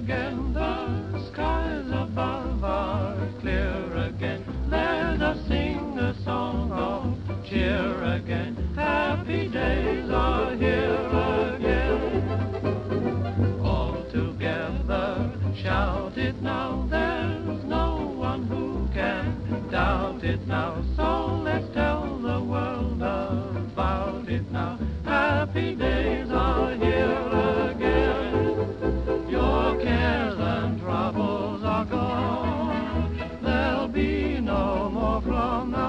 again. from